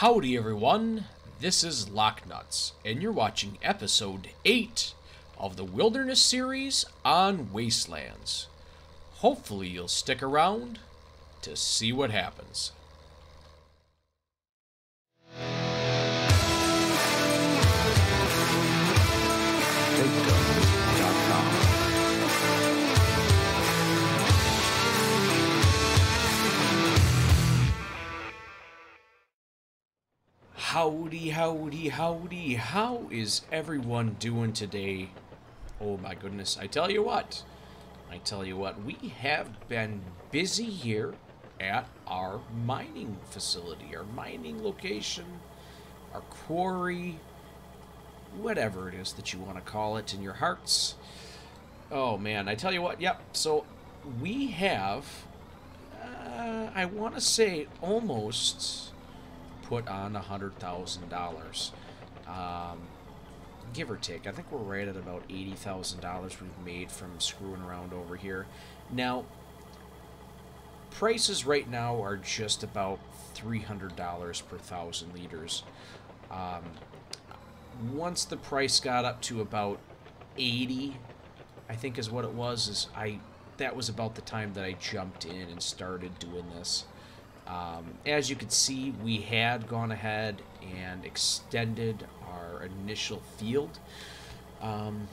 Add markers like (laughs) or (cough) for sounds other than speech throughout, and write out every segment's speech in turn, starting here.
Howdy, everyone. This is LockNutz, and you're watching episode 8 of the Wilderness series on Wastelands. Hopefully, you'll stick around to see what happens. Howdy, howdy, howdy. How is everyone doing today? Oh my goodness. I tell you what. I tell you what. We have been busy here at our mining facility, our mining location, our quarry, whatever it is that you want to call it in your hearts. Oh man, I tell you what. Yep. So we have, uh, I want to say almost put on a hundred thousand um, dollars, give or take. I think we're right at about eighty thousand dollars we've made from screwing around over here. Now, prices right now are just about three hundred dollars per thousand liters. Um, once the price got up to about eighty, I think is what it was. Is I that was about the time that I jumped in and started doing this. Um, as you can see, we had gone ahead and extended our initial field. Um,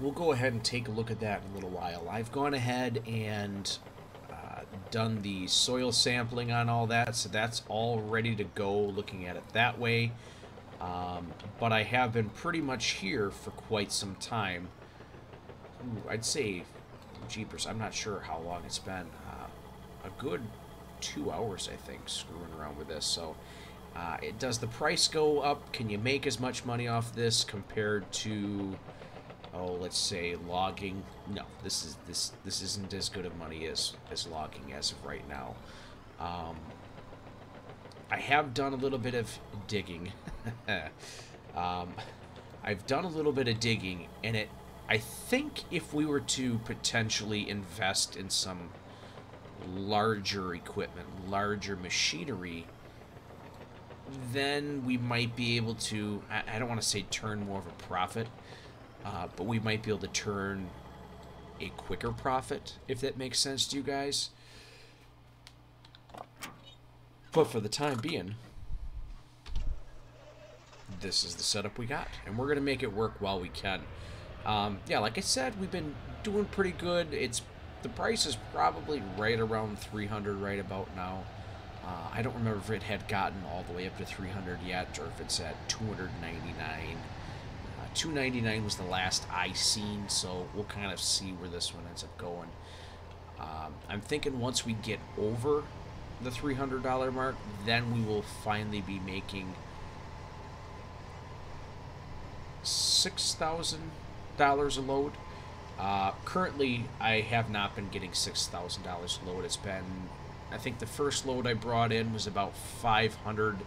we'll go ahead and take a look at that in a little while. I've gone ahead and uh, done the soil sampling on all that, so that's all ready to go looking at it that way. Um, but I have been pretty much here for quite some time. Ooh, I'd say, jeepers, I'm not sure how long it's been. Uh, a good two hours, I think, screwing around with this. So, uh, it does the price go up? Can you make as much money off this compared to, oh, let's say logging? No, this is this this isn't as good of money as as logging as of right now. Um, I have done a little bit of digging. (laughs) um, I've done a little bit of digging, and it. I think if we were to potentially invest in some larger equipment, larger machinery, then we might be able to, I, don't want to say turn more of a profit, uh, but we might be able to turn a quicker profit, if that makes sense to you guys. But for the time being, this is the setup we got, and we're going to make it work while we can. Um, yeah, like I said, we've been doing pretty good. It's the price is probably right around 300 right about now. Uh, I don't remember if it had gotten all the way up to 300 yet, or if it's at 299. Uh, 299 was the last I seen, so we'll kind of see where this one ends up going. Um, I'm thinking once we get over the $300 mark, then we will finally be making $6,000 a load. Uh, currently, I have not been getting $6,000 load. It's been, I think the first load I brought in was about $540,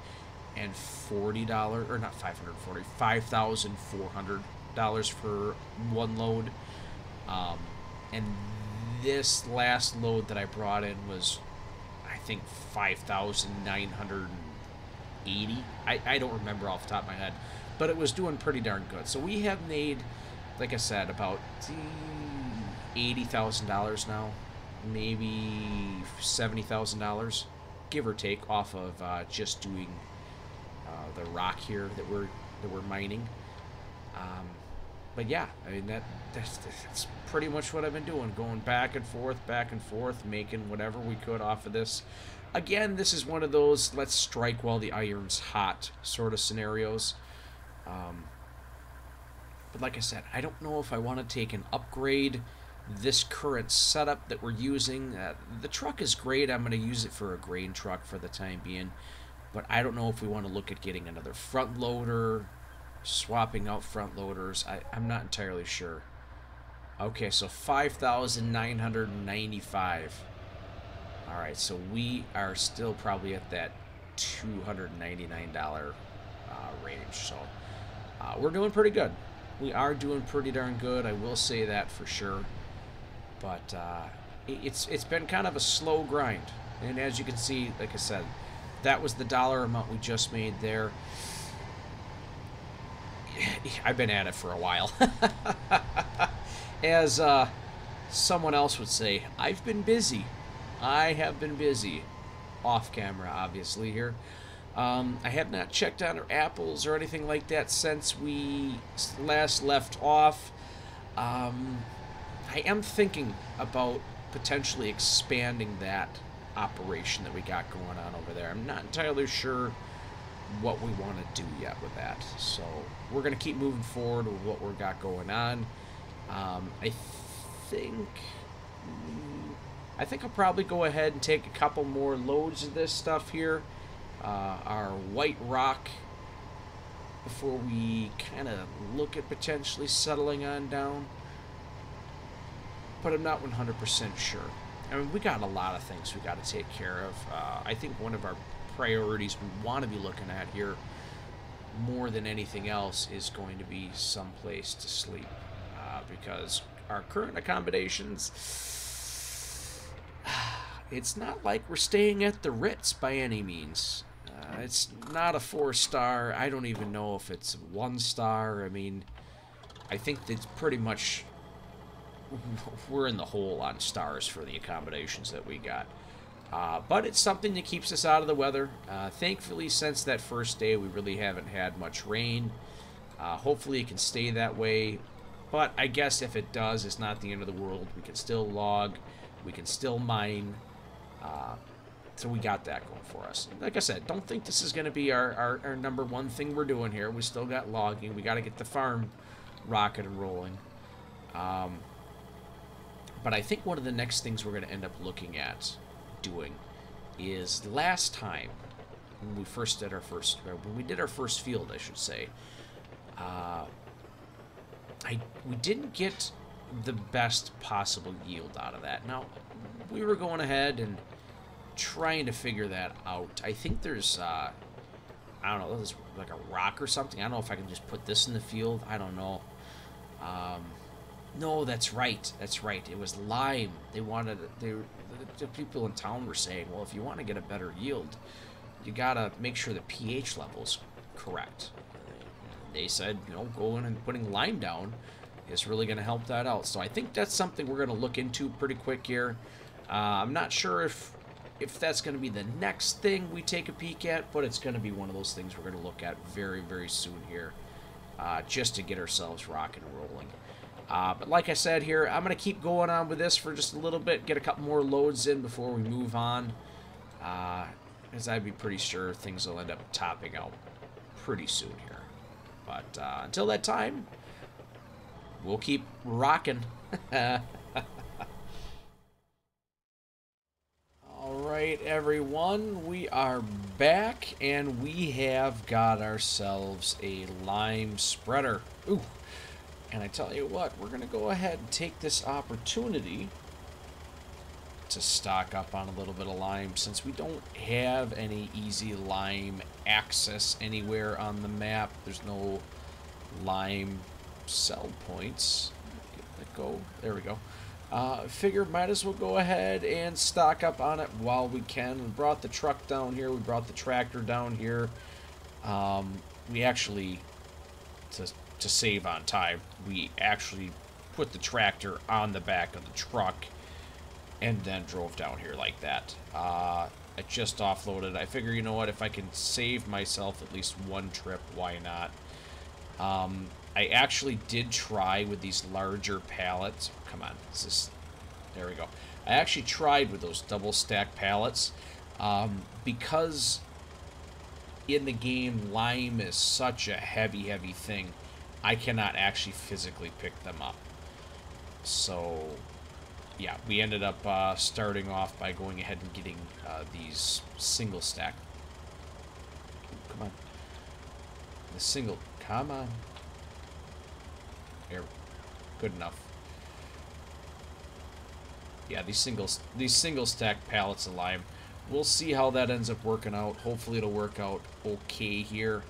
or not $540, $5,400 for one load. Um, and this last load that I brought in was, I think, 5,980. I, I don't remember off the top of my head, but it was doing pretty darn good. So we have made like I said, about eighty thousand dollars now, maybe seventy thousand dollars, give or take, off of uh, just doing uh, the rock here that we're that we're mining. Um, but yeah, I mean that that's, that's pretty much what I've been doing, going back and forth, back and forth, making whatever we could off of this. Again, this is one of those let's strike while the iron's hot sort of scenarios. Um, but like I said, I don't know if I want to take an upgrade this current setup that we're using. Uh, the truck is great. I'm going to use it for a grain truck for the time being. But I don't know if we want to look at getting another front loader, swapping out front loaders. I, I'm not entirely sure. Okay, so 5,995. All right, so we are still probably at that $299 uh, range. So uh, we're doing pretty good we are doing pretty darn good. I will say that for sure. But uh, it's it's been kind of a slow grind, and as you can see, like I said, that was the dollar amount we just made there. (sighs) I've been at it for a while. (laughs) As uh, someone else would say, I've been busy. I have been busy. Off camera, obviously, here. Um, I have not checked on our apples or anything like that since we last left off. Um, I am thinking about potentially expanding that operation that we got going on over there. I'm not entirely sure what we want to do yet with that. So we're going to keep moving forward with what we've got going on. Um, I think... I think I'll probably go ahead and take a couple more loads of this stuff here. Uh, our white rock before we kind of look at potentially settling on down. But I'm not 100% sure. I mean, we got a lot of things we got to take care of. Uh, I think one of our priorities we want to be looking at here more than anything else is going to be some place to sleep uh, because our current accommodations (sighs) it's not like we're staying at the Ritz by any means. Uh, it's not a four star. I don't even know if it's one star. I mean, I think it's pretty much (laughs) we're in the hole on stars for the accommodations that we got. Uh, but it's something that keeps us out of the weather. Uh, thankfully, since that first day, we really haven't had much rain. Uh, hopefully, it can stay that way. But I guess if it does, it's not the end of the world. We can still log. We can still mine. So we got that going for us. Like I said, don't think this is going to be our, our, our, number one thing we're doing here. We still got logging. We got to get the farm rocket and rolling. Um, but I think one of the next things we're going to end up looking at doing is last time when we first did our first, when we did our first field, I should say, uh, I we didn't get the best possible yield out of that. Now, we were going ahead and trying to figure that out. I think there's, uh, I don't know, there's like a rock or something. I don't know if I can just put this in the field. I don't know. Um, no, that's right. That's right. It was lime. They wanted, they, the people in town were saying, well, if you want to get a better yield, you gotta make sure the pH level's correct. They said, you know, going and putting lime down is really going to help that out. So I think that's something we're going to look into pretty quick here. Uh, I'm not sure if if that's going to be the next thing we take a peek at, but it's going to be one of those things we're going to look at very, very soon here, uh, just to get ourselves rocking and rolling. Uh, but like I said here, I'm going to keep going on with this for just a little bit, get a couple more loads in before we move on, uh, I'd be pretty sure things will end up topping out pretty soon here. But uh, until that time, we'll keep rocking. (laughs) Alright, everyone, we are back, and we have got ourselves a lime spreader. Ooh, and I tell you what, we're going to go ahead and take this opportunity to stock up on a little bit of lime, since we don't have any easy lime access anywhere on the map. There's no lime sell points. Let go. There we go. Uh, figure might as well go ahead and stock up on it while we can. We brought the truck down here. We brought the tractor down here. Um, we actually, to, to save on time, we actually put the tractor on the back of the truck and then drove down here like that. Uh, I just offloaded. I figure, you know what, if I can save myself at least one trip, why not? Um, I actually did try with these larger pallets. Come on, this is, there we go. I actually tried with those double stack pallets um, because in the game lime is such a heavy, heavy thing. I cannot actually physically pick them up. So, yeah, we ended up uh, starting off by going ahead and getting uh, these single stack. Come on. The single, come on. Here, good enough. Yeah, these singles, these single stack pallets of lime. We'll see how that ends up working out. Hopefully it'll work out okay here.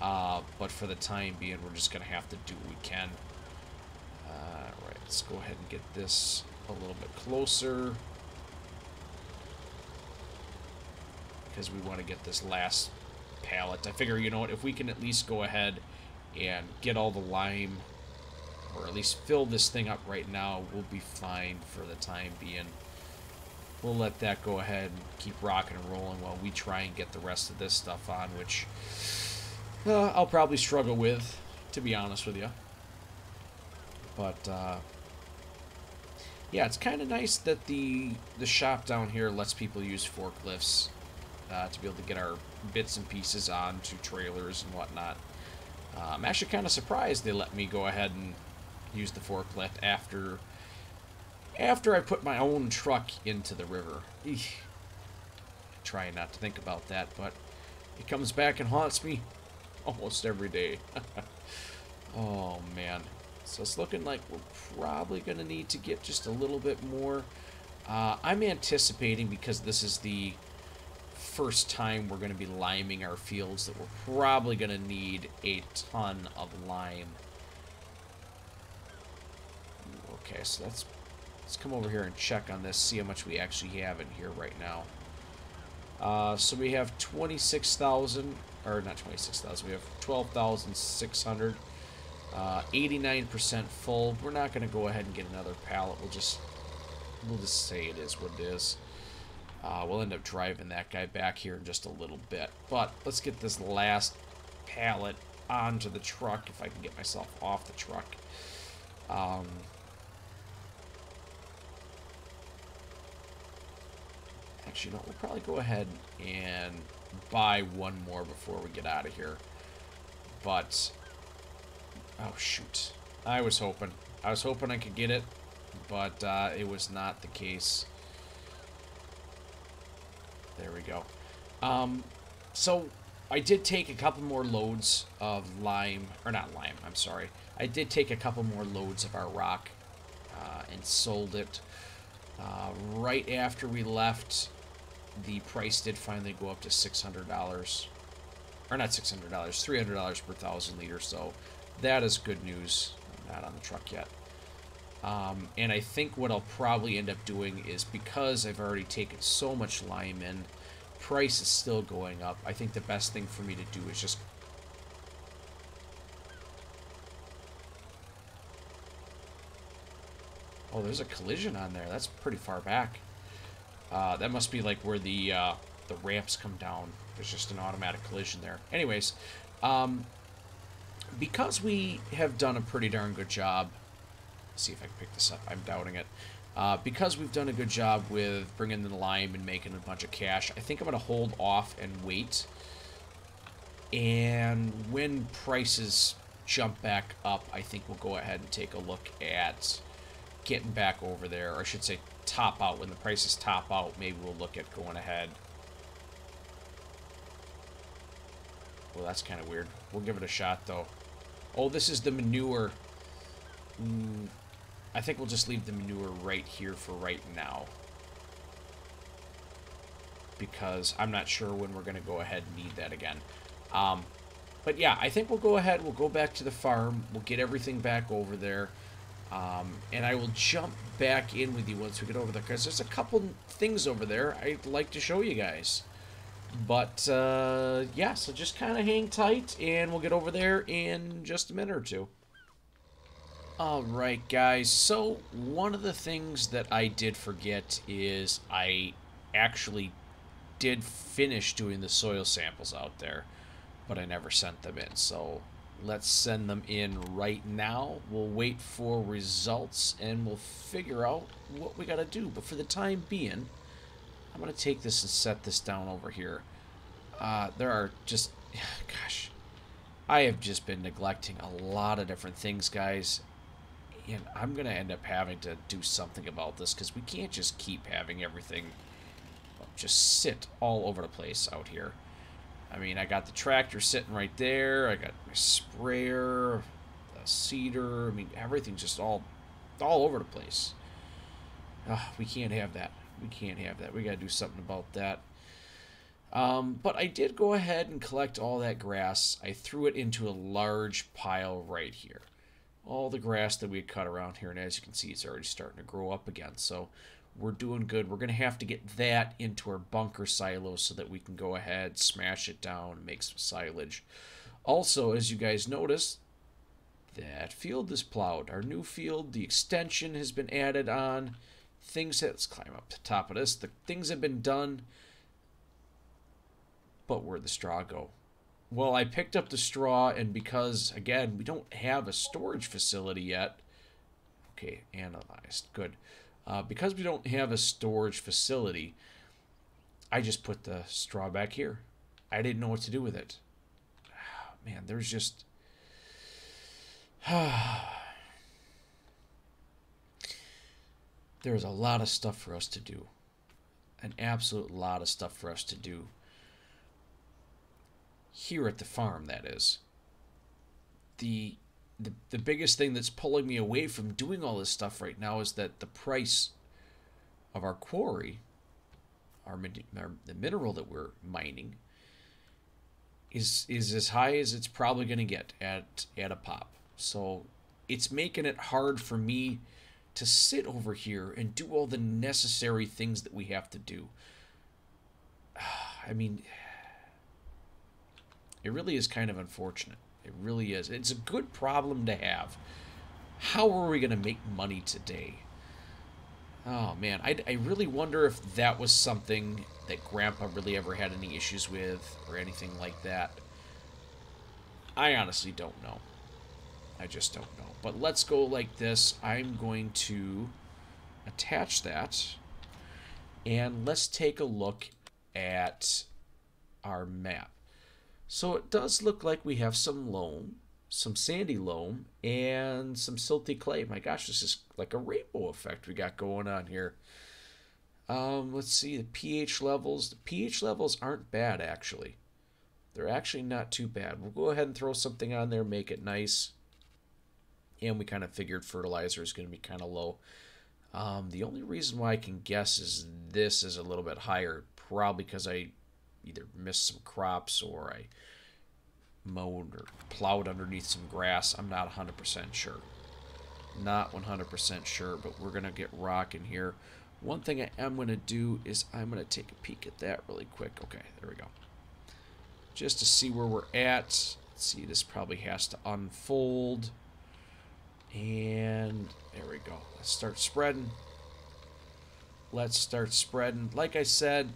Uh, but for the time being, we're just going to have to do what we can. Uh, right, let's go ahead and get this a little bit closer. because we want to get this last pallet. I figure, you know what, if we can at least go ahead and get all the lime, or at least fill this thing up right now, we'll be fine for the time being. We'll let that go ahead and keep rocking and rolling while we try and get the rest of this stuff on, which uh, I'll probably struggle with, to be honest with you. But, uh, yeah, it's kind of nice that the the shop down here lets people use forklifts uh, to be able to get our bits and pieces onto trailers and whatnot. Uh, I'm actually kind of surprised they let me go ahead and use the forklift after after I put my own truck into the river. Eesh. Trying not to think about that, but it comes back and haunts me (laughs) almost every day. (laughs) oh man. So it's looking like we're probably going to need to get just a little bit more. Uh, I'm anticipating, because this is the first time we're going to be liming our fields, that we're probably going to need a ton of lime. Okay, so let's, let's come over here and check on this, see how much we actually have in here right now. Uh, so we have 26,000, or not 26,000, we have 12,600. 89% uh, full. We're not going to go ahead and get another pallet. We'll just we'll just say it is what it is. Uh, we'll end up driving that guy back here in just a little bit. But let's get this last pallet onto the truck if I can get myself off the truck. Um, actually, know, we'll probably go ahead and buy one more before we get out of here. But Oh, shoot. I was hoping. I was hoping I could get it, but uh, it was not the case. There we go. Um, so, I did take a couple more loads of lime, or not lime, I'm sorry. I did take a couple more loads of our rock uh, and sold it. Uh, right after we left, the price did finally go up to $600. Or not $600, $300 per thousand liters, so that is good news. I'm not on the truck yet. Um, and I think what I'll probably end up doing is because I've already taken so much lime in, price is still going up. I think the best thing for me to do is just Oh, there's a collision on there. That's pretty far back. Uh, that must be like where the uh, the ramps come down. There's just an automatic collision there. Anyways, um, because we have done a pretty darn good job, see if I can pick this up, I'm doubting it. Uh, because we've done a good job with bringing in the lime and making a bunch of cash, I think I'm going to hold off and wait. And when prices jump back up, I think we'll go ahead and take a look at getting back over there. Or I should say top out. When the prices top out, maybe we'll look at going ahead. Well, that's kind of weird. We'll give it a shot, though. Oh, this is the manure. Mm, I think we'll just leave the manure right here for right now. Because I'm not sure when we're going to go ahead and need that again. Um, but yeah, I think we'll go ahead. We'll go back to the farm. We'll get everything back over there. Um, and I will jump back in with you once we get over there. Because there's a couple things over there I'd like to show you guys. But, uh, yeah, so just kind of hang tight, and we'll get over there in just a minute or two. Alright, guys, so one of the things that I did forget is I actually did finish doing the soil samples out there, but I never sent them in, so let's send them in right now. We'll wait for results, and we'll figure out what we gotta do. But for the time being, I'm going to take this and set this down over here. Uh, there are just, (sighs) gosh, I have just been neglecting a lot of different things, guys. And I'm going to end up having to do something about this because we can't just keep having everything just sit all over the place out here. I mean, I got the tractor sitting right there. I got my sprayer, the seeder. I mean, everything's just all, all over the place. Uh, we can't have that we can't have that. We got to do something about that. Um, but I did go ahead and collect all that grass. I threw it into a large pile right here. All the grass that we had cut around here, and as you can see, it's already starting to grow up again. So We're doing good. We're going to have to get that into our bunker silo so that we can go ahead, smash it down, make some silage. Also, as you guys notice, that field is plowed. Our new field, the extension has been added on. Things, let's climb up the top of this. The things have been done, but where'd the straw go? Well, I picked up the straw, and because, again, we don't have a storage facility yet. Okay, analyzed. Good. Uh, because we don't have a storage facility, I just put the straw back here. I didn't know what to do with it. Oh, man, there's just. (sighs) there's a lot of stuff for us to do. An absolute lot of stuff for us to do. Here at the farm, that is. The the, the biggest thing that's pulling me away from doing all this stuff right now is that the price of our quarry, our, our the mineral that we're mining, is is as high as it's probably going to get at at a pop. So it's making it hard for me to sit over here and do all the necessary things that we have to do. (sighs) I mean, (sighs) it really is kind of unfortunate. It really is. It's a good problem to have. How are we going to make money today? Oh, man. I, I really wonder if that was something that Grandpa really ever had any issues with or anything like that. I honestly don't know. I just don't know. But let's go like this. I'm going to attach that. And let's take a look at our map. So it does look like we have some loam, some sandy loam, and some silty clay. My gosh, this is like a rainbow effect we got going on here. Um, let's see the pH levels. The pH levels aren't bad actually. They're actually not too bad. We'll go ahead and throw something on there, make it nice. And we kind of figured fertilizer is going to be kind of low. Um, the only reason why I can guess is this is a little bit higher, probably because I either missed some crops or I mowed or plowed underneath some grass. I'm not 100% sure. Not 100% sure, but we're going to get rocking here. One thing I am going to do is I'm going to take a peek at that really quick. Okay, there we go. Just to see where we're at. Let's see, this probably has to unfold. And there we go. Let's start spreading. Let's start spreading. Like I said,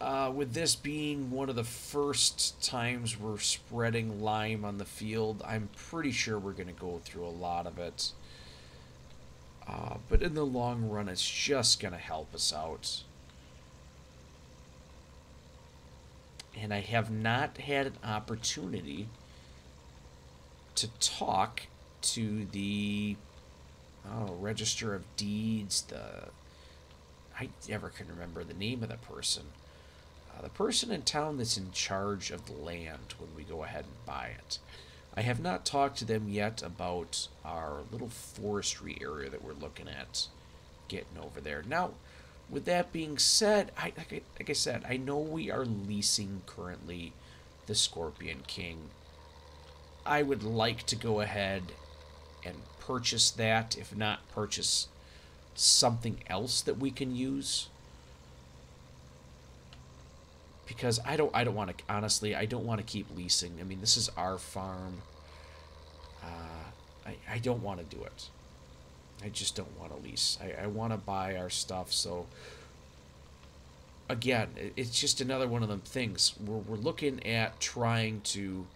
uh, with this being one of the first times we're spreading lime on the field, I'm pretty sure we're going to go through a lot of it. Uh, but in the long run, it's just going to help us out. And I have not had an opportunity to talk to the oh, Register of Deeds, the I never can remember the name of the person uh, the person in town that's in charge of the land when we go ahead and buy it. I have not talked to them yet about our little forestry area that we're looking at getting over there. Now, with that being said, I, like, I, like I said, I know we are leasing currently the Scorpion King. I would like to go ahead and purchase that, if not purchase something else that we can use because I don't I don't want to honestly I don't want to keep leasing. I mean this is our farm. Uh, I I don't want to do it. I just don't want to lease. I, I want to buy our stuff. So again, it's just another one of them things. We're we're looking at trying to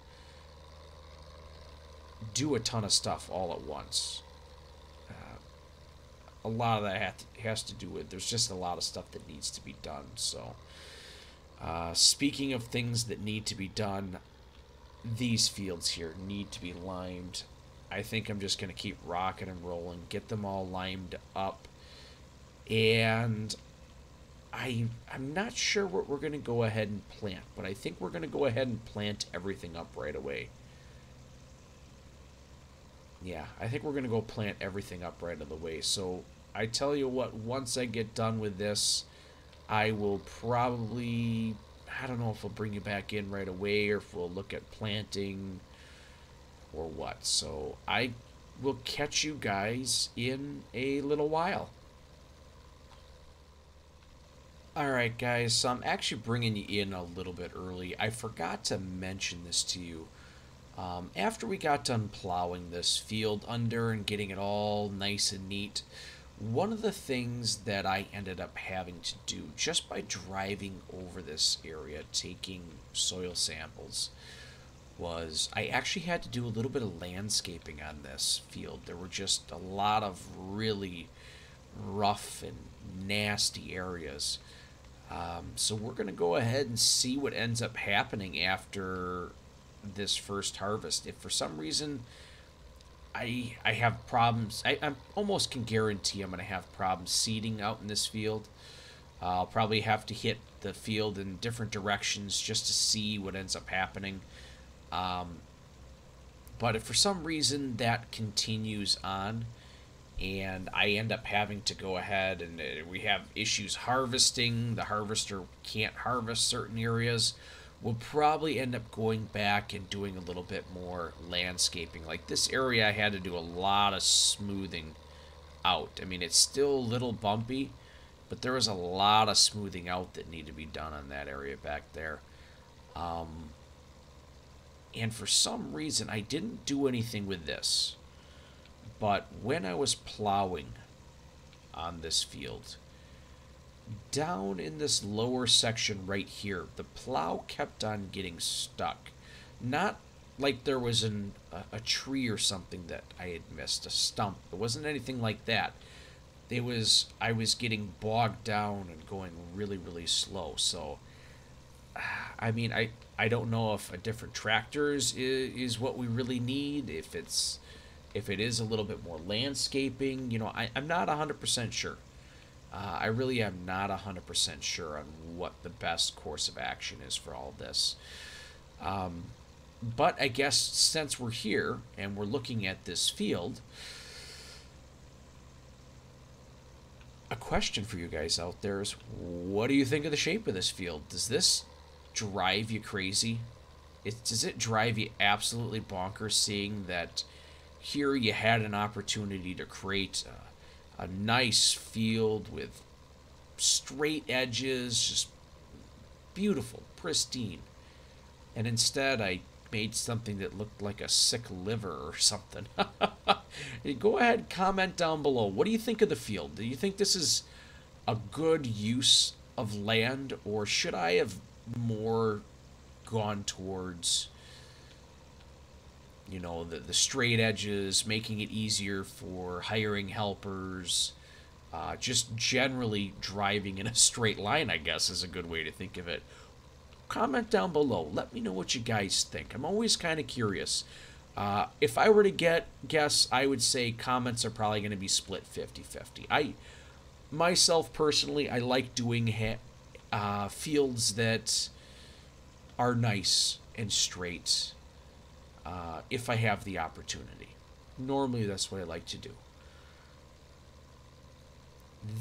do a ton of stuff all at once. Uh, a lot of that has to do with there's just a lot of stuff that needs to be done. So. Uh, speaking of things that need to be done, these fields here need to be limed. I think I'm just going to keep rocking and rolling, get them all limed up. And I, I'm not sure what we're going to go ahead and plant, but I think we're going to go ahead and plant everything up right away. Yeah, I think we're going to go plant everything up right of the way. So I tell you what, once I get done with this, I will probably, I don't know if we'll bring you back in right away or if we'll look at planting or what. So I will catch you guys in a little while. All right, guys. So I'm actually bringing you in a little bit early. I forgot to mention this to you. Um, after we got done plowing this field under and getting it all nice and neat, one of the things that I ended up having to do just by driving over this area, taking soil samples, was I actually had to do a little bit of landscaping on this field. There were just a lot of really rough and nasty areas. Um, so we're going to go ahead and see what ends up happening after this first harvest. If for some reason I I have problems, I i almost can guarantee I'm going to have problems seeding out in this field. Uh, I'll probably have to hit the field in different directions just to see what ends up happening. Um, but if for some reason that continues on, and I end up having to go ahead and uh, we have issues harvesting, the harvester can't harvest certain areas, we'll probably end up going back and doing a little bit more landscaping. Like this area, I had to do a lot of smoothing out. I mean, it's still a little bumpy, but there was a lot of smoothing out that needed to be done on that area back there. Um, and for some reason, I didn't do anything with this. But when I was plowing on this field, down in this lower section right here, the plow kept on getting stuck. Not like there was an, a, a, tree or something that I had missed, a stump. It wasn't anything like that. It was I was getting bogged down and going really really slow. So I mean I I don't know if a different tractors is, is what we really need. If it's if it is a little bit more landscaping, you know, I, I'm not 100% sure. Uh, I really am not 100% sure on what the best course of action is for all this. Um, but I guess since we're here and we're looking at this field, a question for you guys out there is what do you think of the shape of this field? Does this drive you crazy? It, does it drive you absolutely bonkers seeing that here you had an opportunity to create a nice field with straight edges, just beautiful, pristine. And instead, I made something that looked like a sick liver or something. (laughs) Go ahead, comment down below. What do you think of the field? Do you think this is a good use of land, or should I have more gone towards you know the the straight edges, making it easier for hiring helpers, uh, just generally driving in a straight line. I guess is a good way to think of it. Comment down below. Let me know what you guys think. I'm always kind of curious. Uh, if I were to get guess, I would say comments are probably going to be split 50-50. I myself personally, I like doing uh, fields that are nice and straight uh, if I have the opportunity. Normally, that's what I like to do.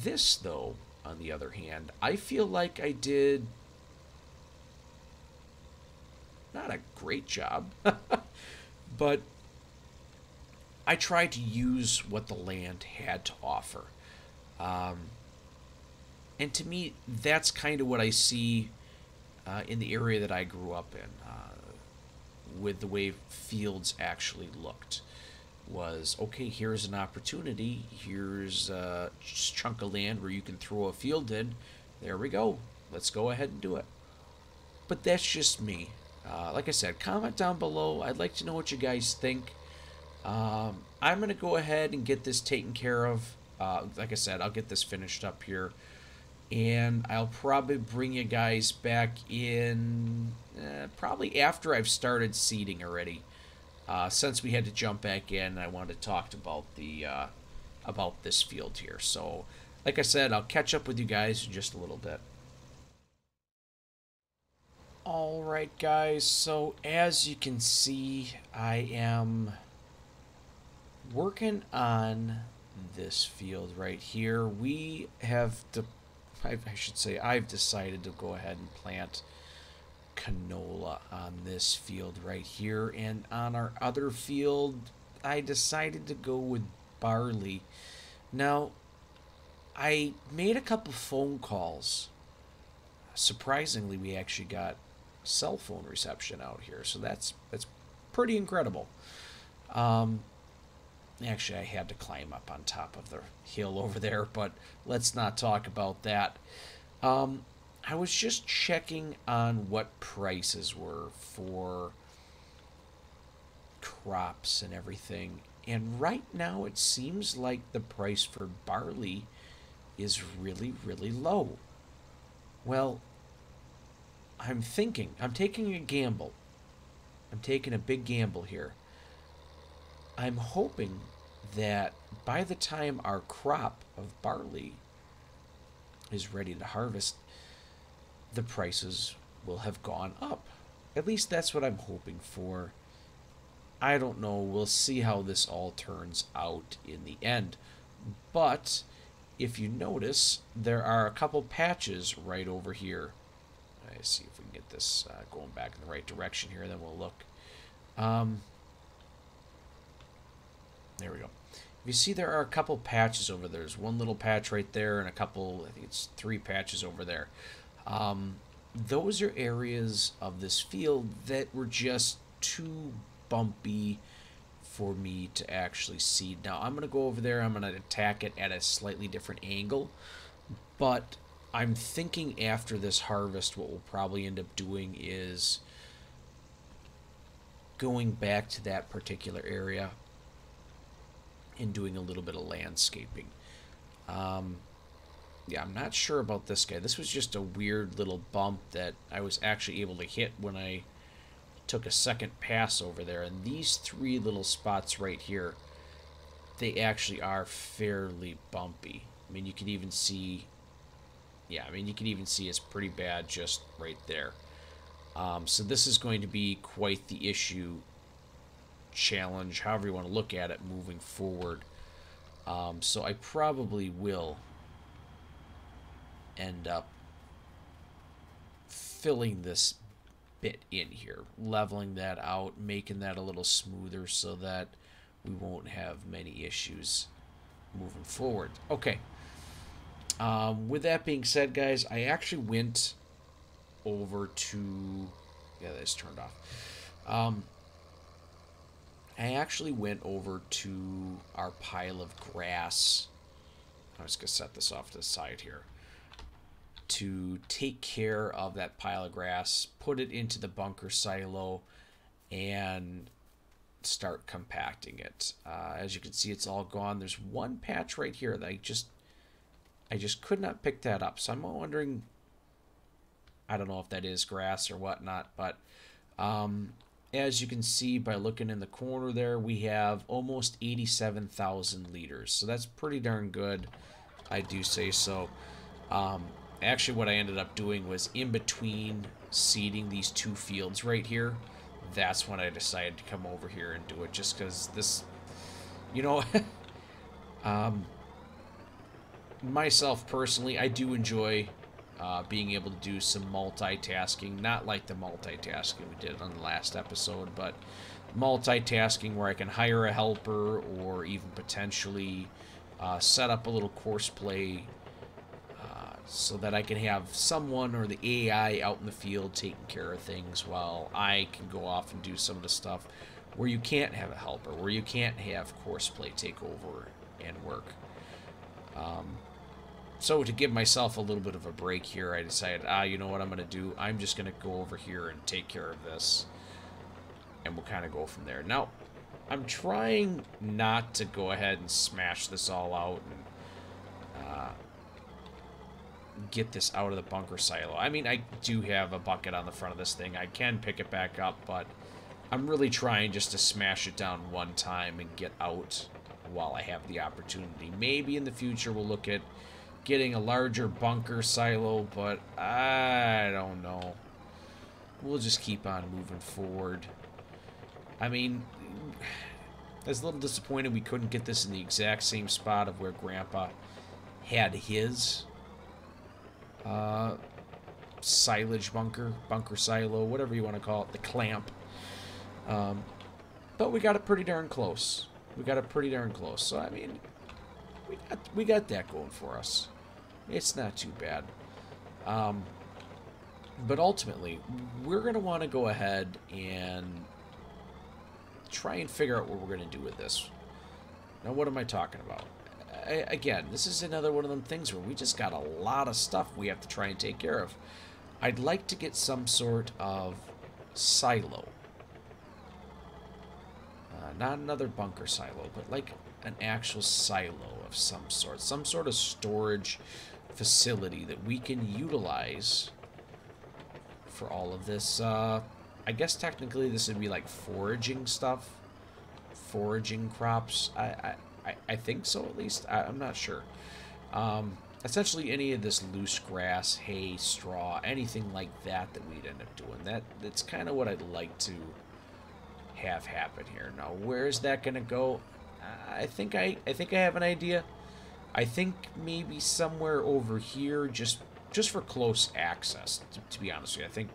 This, though, on the other hand, I feel like I did not a great job, (laughs) but I tried to use what the land had to offer. Um, and to me, that's kind of what I see uh, in the area that I grew up in. Uh, with the way fields actually looked was okay here's an opportunity. Here's a chunk of land where you can throw a field in. There we go. Let's go ahead and do it. But that's just me. Uh, like i said comment down below. I'd like to know what you guys think. Um, i'm going to go ahead and get this taken care of. Uh, like i said i'll get this finished up here. And I'll probably bring you guys back in uh, probably after I've started seeding already. Uh, since we had to jump back in, I wanted to talk about the uh, about this field here. So, like I said, I'll catch up with you guys in just a little bit. All right, guys. So as you can see, I am working on this field right here. We have to I, I should say, I've decided to go ahead and plant canola on this field right here. And on our other field, I decided to go with barley. Now, I made a couple phone calls surprisingly, we actually got cell phone reception out here, so that's that's pretty incredible. Um, actually, I had to climb up on top of the hill over there, but let's not talk about that. Um, I was just checking on what prices were for crops and everything, and right now it seems like the price for barley is really, really low. Well, I'm thinking, I'm taking a gamble. I'm taking a big gamble here. I'm hoping that by the time our crop of barley is ready to harvest, the prices will have gone up. At least that's what I'm hoping for. I don't know. We'll see how this all turns out in the end. But if you notice, there are a couple patches right over here. Let's see if we can get this uh, going back in the right direction here, then we'll look. Um, there we go. If you see, there are a couple patches over there. There's one little patch right there and a couple, I think it's three patches over there. Um, those are areas of this field that were just too bumpy for me to actually seed. Now I'm going to go over there. I'm going to attack it at a slightly different angle. But I'm thinking after this harvest, what we'll probably end up doing is going back to that particular area and doing a little bit of landscaping. Um, yeah, I'm not sure about this guy. This was just a weird little bump that I was actually able to hit when I took a second pass over there. And these three little spots right here, they actually are fairly bumpy. I mean, you can even see, yeah, I mean, you can even see it's pretty bad just right there. Um, so this is going to be quite the issue, challenge, however you want to look at it, moving forward. Um, so I probably will end up filling this bit in here, leveling that out, making that a little smoother so that we won't have many issues moving forward. Okay. Um, with that being said, guys, I actually went over to. Yeah, that's turned off. Um, I actually went over to our pile of grass. I'm just going to set this off to the side here to take care of that pile of grass, put it into the bunker silo, and start compacting it. Uh, as you can see, it's all gone. There's one patch right here that I just, I just could not pick that up. So I'm wondering, I don't know if that is grass or whatnot, but um, as you can see by looking in the corner there, we have almost 87,000 liters. So that's pretty darn good. I do say so. Um, actually what I ended up doing was in between seeding these two fields right here, that's when I decided to come over here and do it just because this, you know, (laughs) um, myself personally, I do enjoy uh, being able to do some multitasking, not like the multitasking we did on the last episode, but multitasking where I can hire a helper or even potentially uh, set up a little courseplay so that I can have someone or the AI out in the field taking care of things while I can go off and do some of the stuff where you can't have a helper, where you can't have courseplay take over and work. Um, so to give myself a little bit of a break here, I decided, ah, you know what I'm going to do? I'm just going to go over here and take care of this, and we'll kind of go from there. Now, I'm trying not to go ahead and smash this all out and uh, get this out of the bunker silo. I mean, I do have a bucket on the front of this thing. I can pick it back up, but I'm really trying just to smash it down one time and get out while I have the opportunity. Maybe in the future we'll look at getting a larger bunker silo, but I don't know. We'll just keep on moving forward. I mean, I was a little disappointed we couldn't get this in the exact same spot of where Grandpa had his uh, silage bunker, bunker silo, whatever you want to call it, the clamp. Um, but we got it pretty darn close. We got it pretty darn close. So I mean, we got we got that going for us. It's not too bad. Um, But ultimately, we're going to want to go ahead and try and figure out what we're going to do with this. Now, what am I talking about? Again, this is another one of them things where we just got a lot of stuff we have to try and take care of. I'd like to get some sort of silo. Uh, not another bunker silo, but like an actual silo of some sort. Some sort of storage facility that we can utilize for all of this. Uh, I guess technically this would be like foraging stuff. Foraging crops. I, I, I think so at least. I, am not sure. Um, essentially any of this loose grass, hay, straw, anything like that that we'd end up doing. That That's kind of what I'd like to have happen here. Now, where is that going to go? I think I, I think I have an idea. I think maybe somewhere over here, just just for close access. To, to be honest with you, I think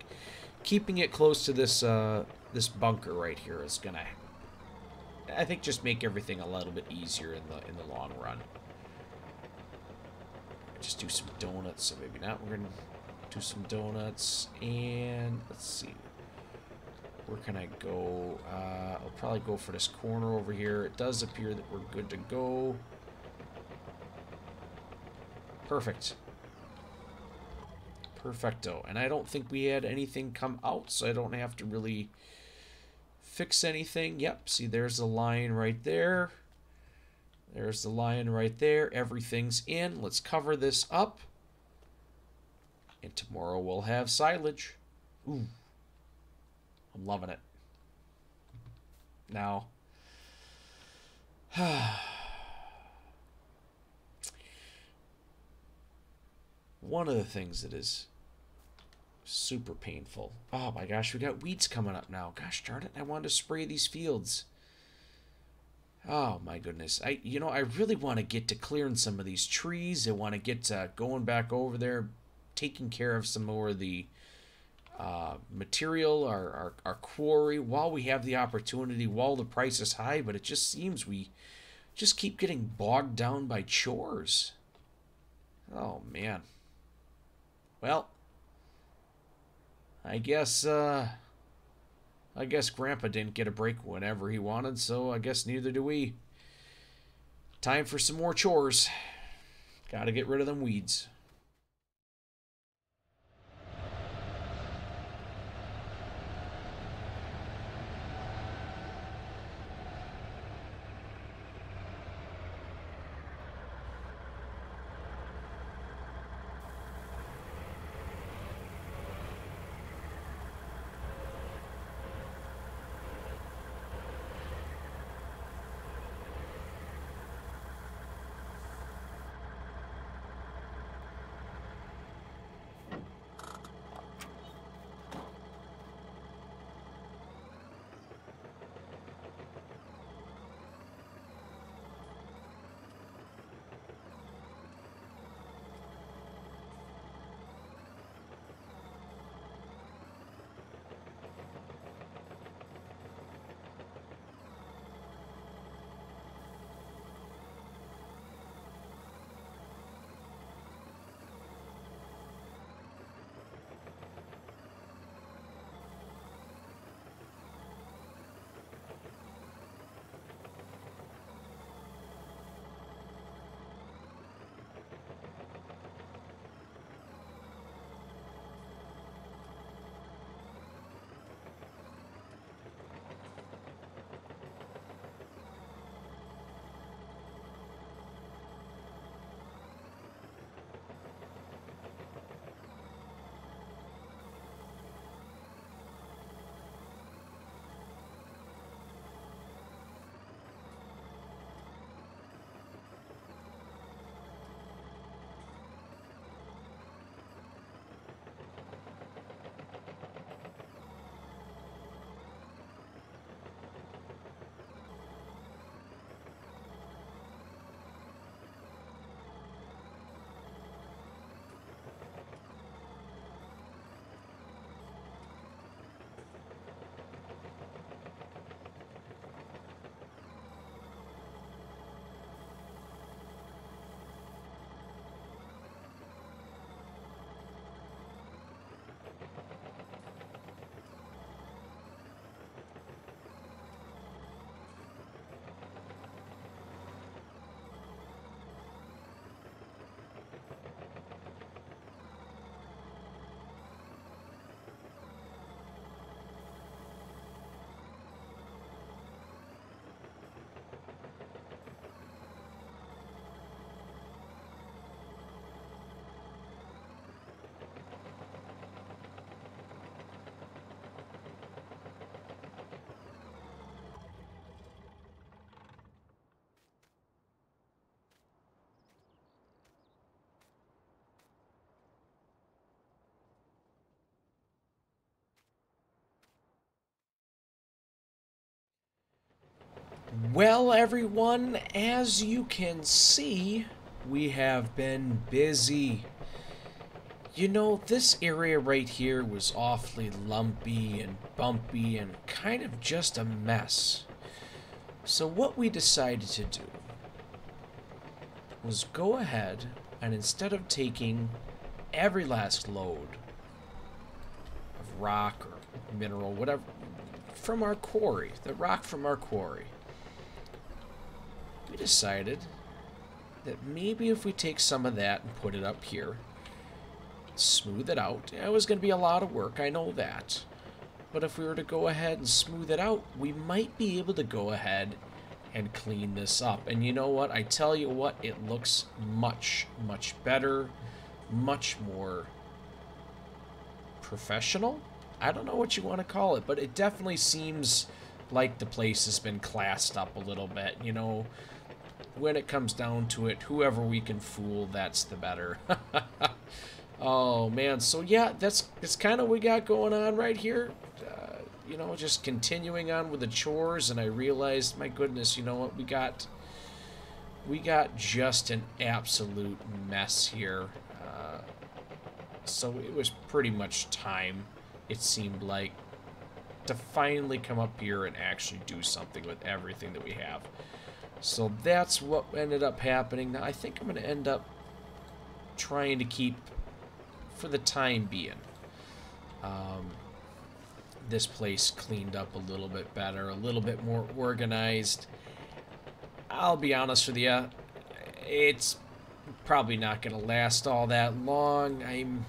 keeping it close to this uh, this bunker right here is gonna, I think, just make everything a little bit easier in the in the long run. Just do some donuts. So maybe not. We're gonna do some donuts and let's see. Where can I go? Uh, I'll probably go for this corner over here. It does appear that we're good to go. Perfect. Perfecto. And I don't think we had anything come out, so I don't have to really fix anything. Yep, see, there's the line right there. There's the line right there. Everything's in. Let's cover this up. And tomorrow we'll have silage. Ooh. I'm loving it. Now, (sighs) one of the things that is super painful. Oh my gosh, we got weeds coming up now. Gosh darn it, I wanted to spray these fields. Oh my goodness. I you know, I really want to get to clearing some of these trees. I want to get to going back over there, taking care of some more of the uh, material, our, our, our quarry, while we have the opportunity, while the price is high, but it just seems we just keep getting bogged down by chores. Oh, man. Well, I guess, uh, I guess Grandpa didn't get a break whenever he wanted, so I guess neither do we. Time for some more chores. Gotta get rid of them weeds. Well, everyone, as you can see, we have been busy. You know, this area right here was awfully lumpy and bumpy and kind of just a mess. So what we decided to do was go ahead and instead of taking every last load of rock or mineral, whatever, from our quarry, the rock from our quarry, we decided that maybe if we take some of that and put it up here, smooth it out, it was going to be a lot of work, I know that. But if we were to go ahead and smooth it out, we might be able to go ahead and clean this up. And you know what? I tell you what, it looks much, much better, much more professional. I don't know what you want to call it, but it definitely seems like the place has been classed up a little bit. You know, when it comes down to it, whoever we can fool, that's the better. (laughs) oh man, so yeah, that's that's kind of we got going on right here. Uh, you know, just continuing on with the chores, and I realized, my goodness, you know what, we got we got just an absolute mess here. Uh, so it was pretty much time, it seemed like, to finally come up here and actually do something with everything that we have. So that's what ended up happening. Now I think I'm going to end up trying to keep, for the time being, um, this place cleaned up a little bit better, a little bit more organized. I'll be honest with you, it's probably not going to last all that long. I'm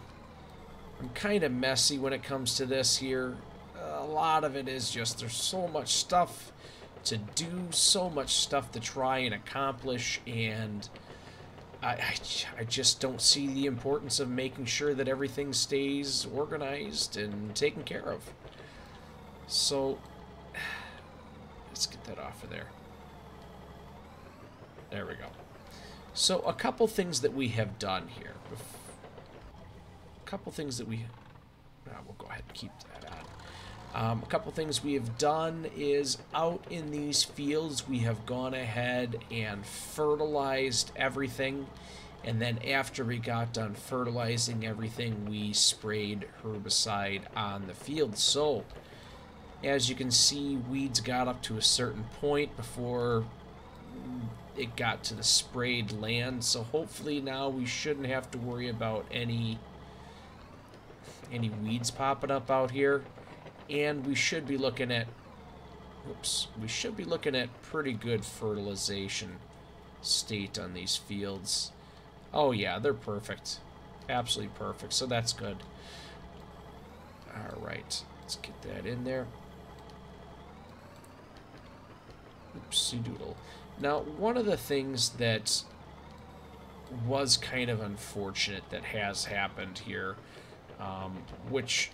I'm kind of messy when it comes to this here. A lot of it is just there's so much stuff to do, so much stuff to try and accomplish, and I, I, I just don't see the importance of making sure that everything stays organized and taken care of. So, (sighs) let's get that off of there. There we go. So, a couple things that we have done here. A couple things that we... Ah, we'll go ahead and keep that. Um, a couple things we have done is out in these fields we have gone ahead and fertilized everything. And then after we got done fertilizing everything we sprayed herbicide on the field. So as you can see weeds got up to a certain point before it got to the sprayed land. So hopefully now we shouldn't have to worry about any any weeds popping up out here and we should be looking at oops we should be looking at pretty good fertilization state on these fields. Oh yeah they're perfect. Absolutely perfect. So that's good. All right let's get that in there. Oopsie doodle. Now one of the things that was kind of unfortunate that has happened here um, which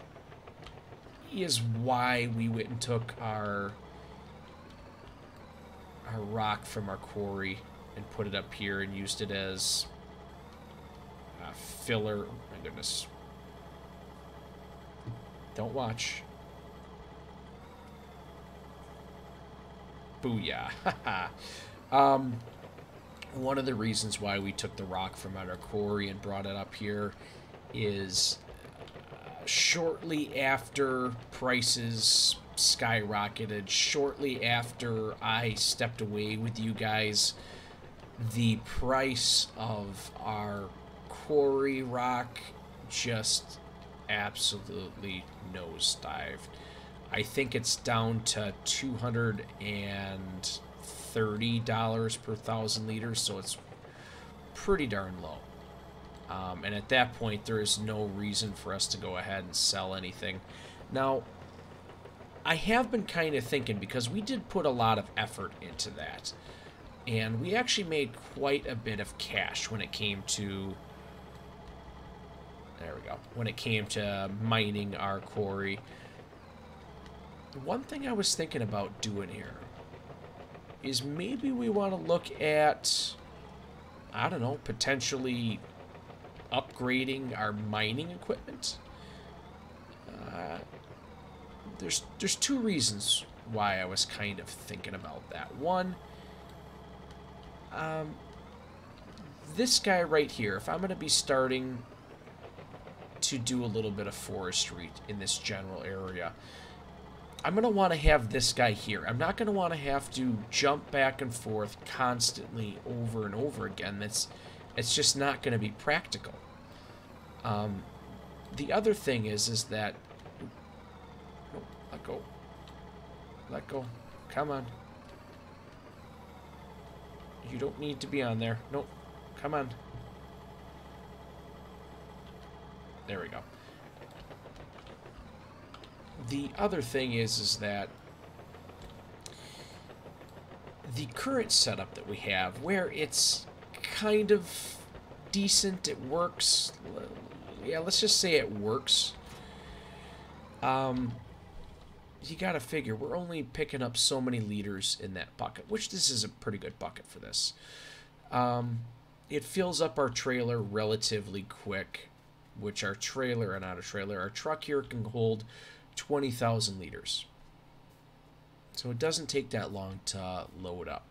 is why we went and took our our rock from our quarry and put it up here and used it as a filler. Oh my goodness. Don't watch. Booyah. (laughs) um, one of the reasons why we took the rock from out our quarry and brought it up here is shortly after prices skyrocketed, shortly after I stepped away with you guys, the price of our quarry rock just absolutely nosedived. I think it's down to $230 per thousand liters, so it's pretty darn low. Um, and at that point, there is no reason for us to go ahead and sell anything. Now, I have been kind of thinking, because we did put a lot of effort into that, and we actually made quite a bit of cash when it came to... There we go. When it came to mining our quarry. One thing I was thinking about doing here is maybe we want to look at, I don't know, potentially upgrading our mining equipment. Uh, there's there's two reasons why I was kind of thinking about that. One, um, this guy right here, if I'm going to be starting to do a little bit of forestry in this general area, I'm going to want to have this guy here. I'm not going to want to have to jump back and forth constantly over and over again. That's it's just not going to be practical. Um, the other thing is, is that... No, let go. Let go. Come on. You don't need to be on there. Nope. Come on. There we go. The other thing is, is that the current setup that we have, where it's kind of decent, it works. Yeah, let's just say it works. Um, you gotta figure, we're only picking up so many liters in that bucket, which this is a pretty good bucket for this. Um, it fills up our trailer relatively quick, which our trailer, and not a trailer, our truck here can hold 20,000 liters. So it doesn't take that long to load up.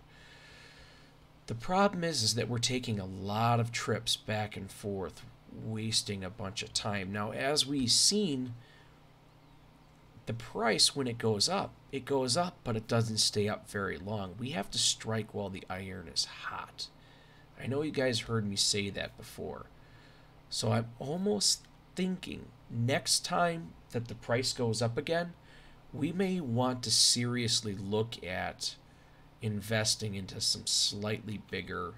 The problem is, is that we're taking a lot of trips back and forth, wasting a bunch of time. Now, as we've seen, the price, when it goes up, it goes up, but it doesn't stay up very long. We have to strike while the iron is hot. I know you guys heard me say that before. So I'm almost thinking next time that the price goes up again, we may want to seriously look at investing into some slightly bigger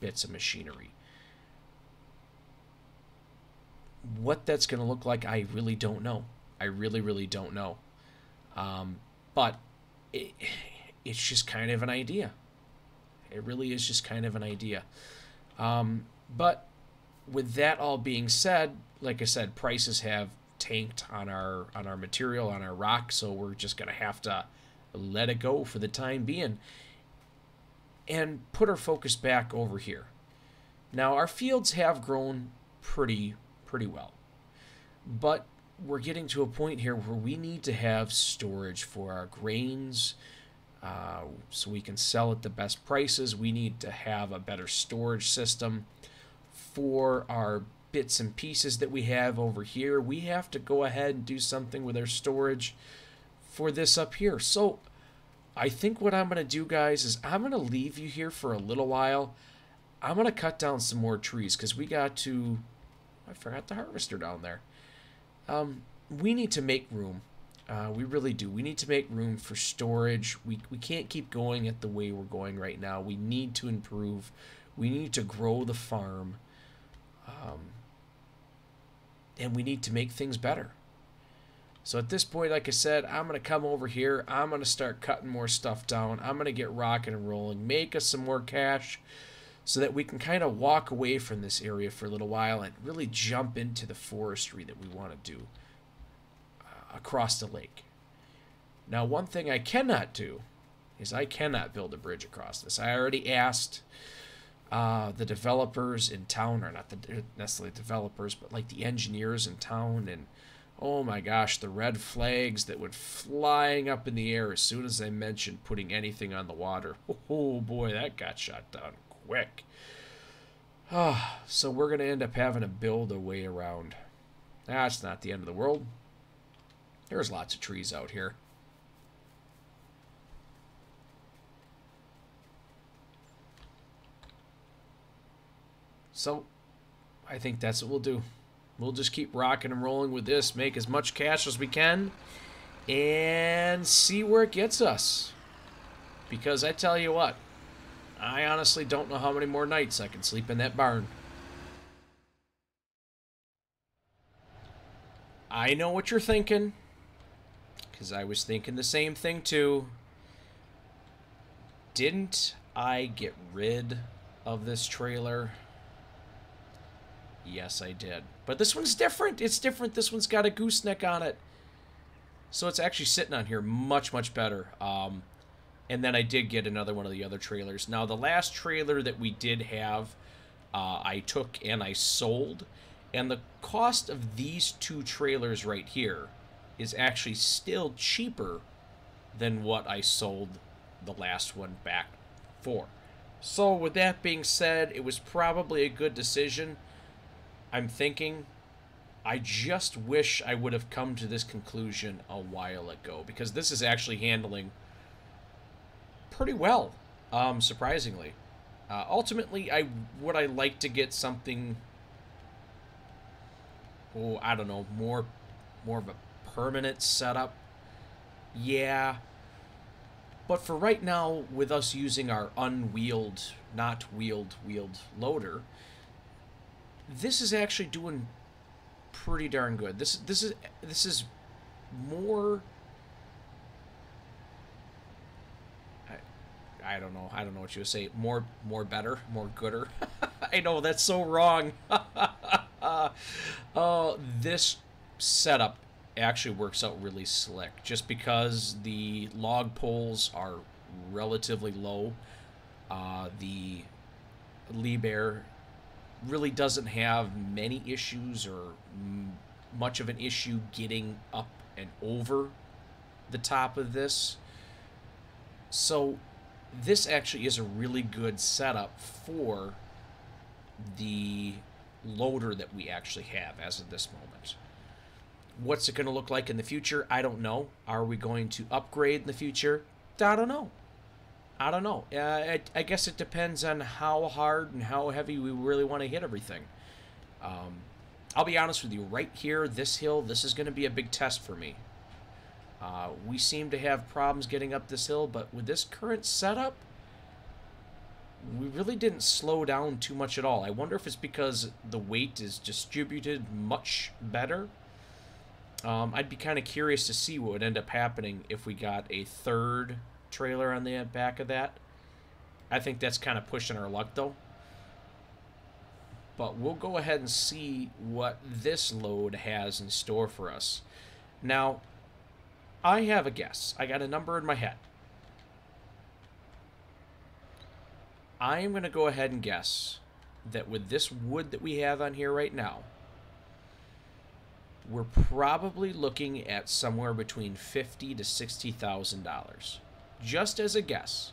bits of machinery. What that's going to look like, I really don't know. I really, really don't know. Um, but it, it's just kind of an idea. It really is just kind of an idea. Um, but with that all being said, like I said, prices have tanked on our on our material on our rock, so we're just gonna have to let it go for the time being and put our focus back over here. Now our fields have grown pretty pretty well. But we're getting to a point here where we need to have storage for our grains uh, so we can sell at the best prices. We need to have a better storage system for our bits and pieces that we have over here. We have to go ahead and do something with our storage for this up here. So I think what I'm going to do, guys, is I'm going to leave you here for a little while. I'm going to cut down some more trees because we got to... I forgot the harvester down there. Um, we need to make room. Uh, we really do. We need to make room for storage. We, we can't keep going at the way we're going right now. We need to improve. We need to grow the farm. Um, and we need to make things better. So at this point, like I said, I'm going to come over here. I'm going to start cutting more stuff down. I'm going to get rocking and rolling, make us some more cash so that we can kind of walk away from this area for a little while and really jump into the forestry that we want to do uh, across the lake. Now, one thing I cannot do is I cannot build a bridge across this. I already asked uh, the developers in town, or not the necessarily developers, but like the engineers in town and Oh my gosh, the red flags that went flying up in the air as soon as I mentioned putting anything on the water. (laughs) Oh boy, that got shot down quick. Ah, so we're going to end up having to build a way around. That's not the end of the world. There's lots of trees out here. So, I think that's what we'll do. We'll just keep rocking and rolling with this, make as much cash as we can, and see where it gets us. Because I tell you what, I honestly don't know how many more nights I can sleep in that barn. I know what you're thinking, because I was thinking the same thing too. Didn't I get rid of this trailer? Yes, I did. But this one's different. It's different. This one's got a gooseneck on it. So it's actually sitting on here much, much better. Um, and then I did get another one of the other trailers. Now, the last trailer that we did have, uh, I took and I sold. And the cost of these two trailers right here is actually still cheaper than what I sold the last one back for. So, with that being said, it was probably a good decision. I'm thinking I just wish I would have come to this conclusion a while ago because this is actually handling pretty well, um, surprisingly. Uh, ultimately, I would I like to get something. Oh, I don't know, more, more of a permanent setup. Yeah. But for right now, with us using our unwheeled, not wheeled, wheeled loader, this is actually doing pretty darn good. This this is this is more I don't know. I don't know what you would say. More, more better, more gooder. (laughs) I know that's so wrong. (laughs) uh, this setup actually works out really slick, just because the log poles are relatively low. Uh, the Liebherr really doesn't have many issues or much of an issue getting up and over the top of this. So this actually is a really good setup for the loader that we actually have as of this moment. What's it going to look like in the future? I don't know. Are we going to upgrade in the future? I don't know. I don't know. Uh, I, I, guess it depends on how hard and how heavy we really want to hit everything. Um, I'll be honest with you. Right here, this hill, this is going to be a big test for me. Uh, we seem to have problems getting up this hill, but with this current setup, we really didn't slow down too much at all. I wonder if it's because the weight is distributed much better. Um, I'd be kind of curious to see what would end up happening if we got a third trailer on the back of that. I think that's kind of pushing our luck, though. But we'll go ahead and see what this load has in store for us. Now, I have a guess. I got a number in my head. I am going to go ahead and guess that with this wood that we have on here right now, we're probably looking at somewhere between fifty to sixty thousand dollars, just as a guess.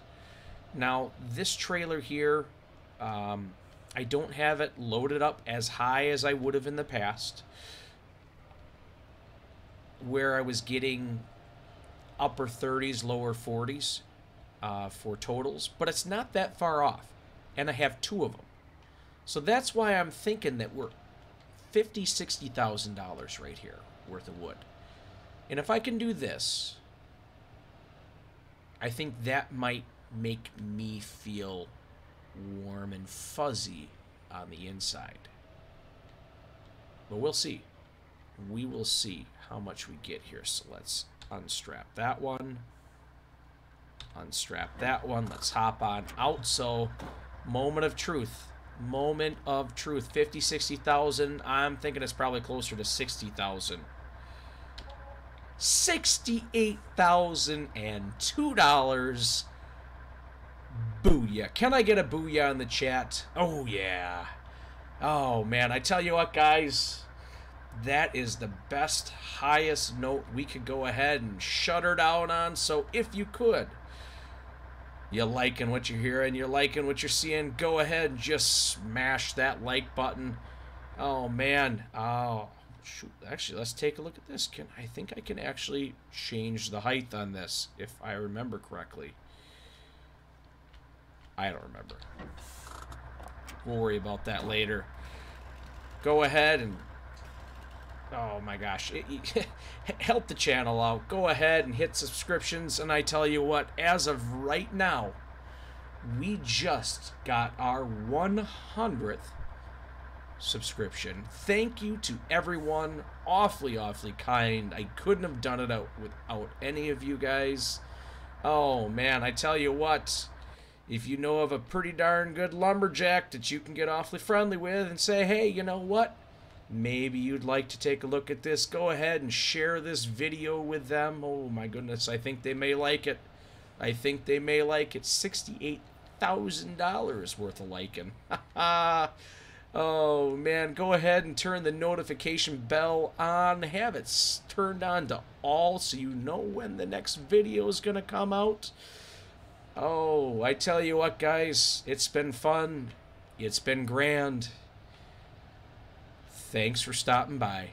Now, this trailer here, um, I don't have it loaded up as high as I would have in the past, where I was getting upper 30s, lower 40s uh, for totals, but it's not that far off. And I have two of them. So that's why I'm thinking that we're fifty, sixty thousand dollars right here worth of wood. And if I can do this, I think that might make me feel warm and fuzzy on the inside. But we'll see. We will see how much we get here. So let's unstrap that one. Unstrap that one. Let's hop on out. So, moment of truth. Moment of truth. 50, 60,000. I'm thinking it's probably closer to 60,000. $68,002. Booyah. Can I get a booyah in the chat? Oh, yeah. Oh, man. I tell you what, guys that is the best, highest note we could go ahead and shut her down on. So if you could, you're liking what you're hearing, you're liking what you're seeing, go ahead and just smash that like button. Oh man, oh shoot! Actually, let's take a look at this. Can I think I can actually change the height on this if I remember correctly? I don't remember. We'll worry about that later. Go ahead and oh my gosh, (laughs) help the channel out. Go ahead and hit subscriptions. And I tell you what, as of right now, we just got our 100th subscription. Thank you to everyone. Awfully, awfully kind. I couldn't have done it out without any of you guys. Oh man, I tell you what. If you know of a pretty darn good lumberjack that you can get awfully friendly with and say, hey, you know what? maybe you'd like to take a look at this, go ahead and share this video with them. Oh my goodness, I think they may like it. I think they may like it. $68,000 worth of liking. (laughs) Oh man, go ahead and turn the notification bell on. Have it turned on to all so you know when the next video is going to come out. Oh, I tell you what, guys, it's been fun. It's been grand. Thanks for stopping by.